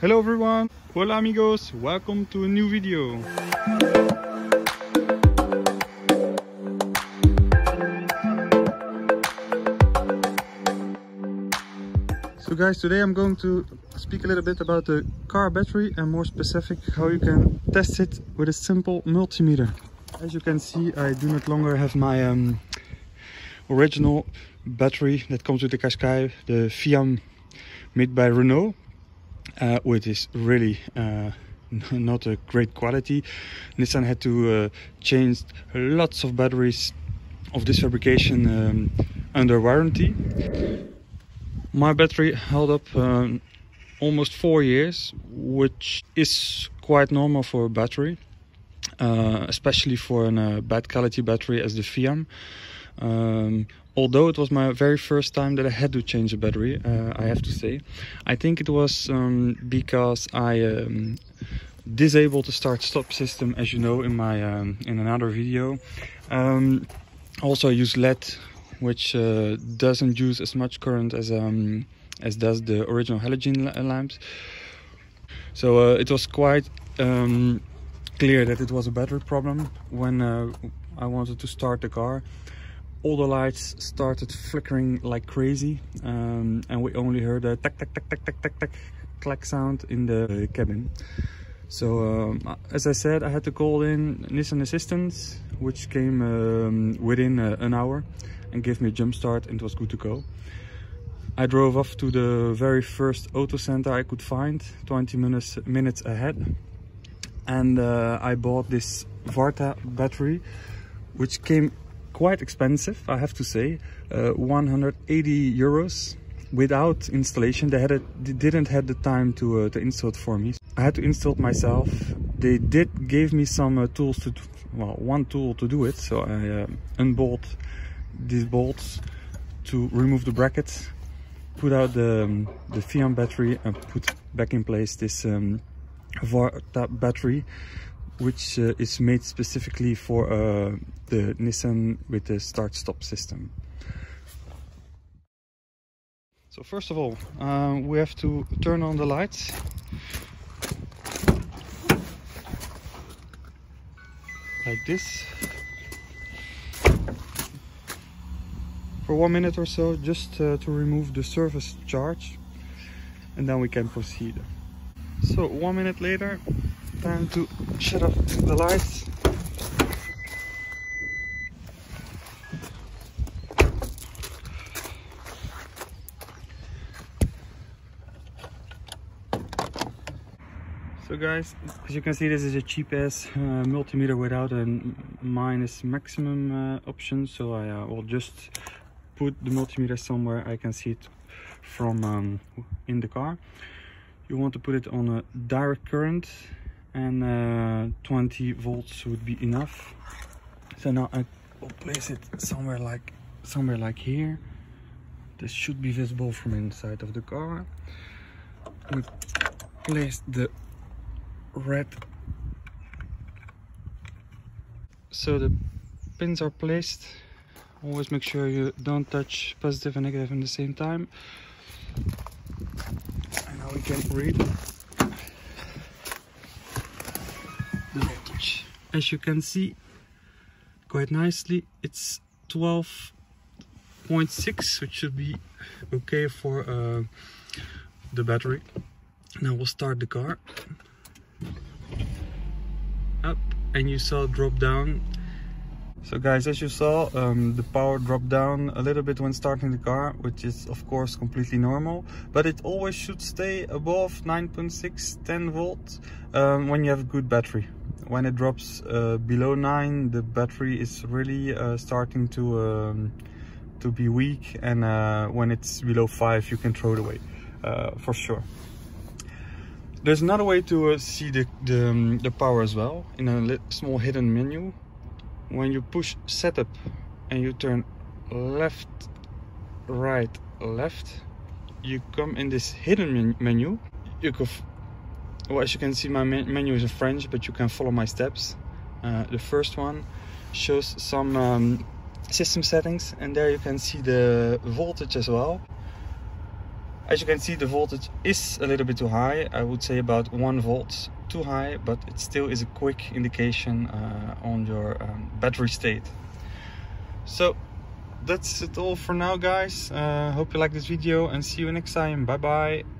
Hello everyone, hola amigos, welcome to a new video. So guys, today I'm going to speak a little bit about the car battery and more specific how you can test it with a simple multimeter. As you can see, I do not longer have my um, original battery that comes with the Qashqai, the FIAMM made by Renault uh, which is really uh, not a great quality. Nissan had to uh, change lots of batteries of this fabrication um, under warranty. My battery held up um, almost four years, which is quite normal for a battery, uh, especially for a uh, bad quality battery as the FIAMM. Um, although it was my very first time that I had to change a battery, uh, I have to say. I think it was um, because I um, disabled the start-stop system, as you know in my um, in another video. Um, also, I use LED, which uh, doesn't use as much current as um, as does the original halogen lamps. So uh, it was quite clear that it was a battery problem when uh, I wanted to start the car all the lights started flickering like crazy um, and we only heard a tack tack tack tack tack tack tack clack sound in the cabin. So um, as I said I had to call in Nissan Assistance which came um, within uh, an hour and gave me a jump start and it was good to go. I drove off to the very first auto center I could find 20 minutes minutes ahead. And uh, I bought this Varta battery which came quite expensive, I have to say. Uh, 180 euros without installation. They had a, they didn't have the time to uh, to install it for me. I had to install it myself. They did give me some uh, tools to, well, one tool to do it. So I uh, unbolt these bolts to remove the brackets, put out the um, the FIAMM battery, and put back in place this um, battery which uh, is made specifically for uh, the Nissan with the start-stop system. So first of all, uh, we have to turn on the lights. Like this. For one minute or so, just uh, to remove the surface charge. And then we can proceed. So one minute later, time to shut off the lights. So guys, as you can see this is a cheap ass uh, multimeter without a minus maximum uh, option. So I uh, will just put the multimeter somewhere I can see it from um, in the car. You want to put it on a direct current and uh, 20 volts would be enough. So now I will place it somewhere like somewhere like here. This should be visible from inside of the car. We place the red. So the pins are placed. Always make sure you don't touch positive and negative in the same time. And now we can read as you can see quite nicely. It's 12.6 which should be okay for uh, the battery. Now we'll start the car. Up and you saw drop down. So guys as you saw um, the power dropped down a little bit when starting the car which is of course completely normal. But it always should stay above 9.6 10 volts um, when you have a good battery when it drops uh, below 9 the battery is really uh, starting to um, to be weak. And uh, when it's below 5 you can throw it away uh, for sure. There's another way to uh, see the, the, um, the, power as well. In a small hidden menu when you push setup and you turn left right left you come in this hidden menu. You can well as you can see my menu is in French but you can follow my steps uh, the first one shows some um, system settings and there you can see the voltage as well As you can see, the voltage is a little bit too high. I would say about one volt too high, but it still is a quick indication uh, on your um, battery state. So that's it all for now, guys. Uh, hope you like this video and see you next time. Bye bye.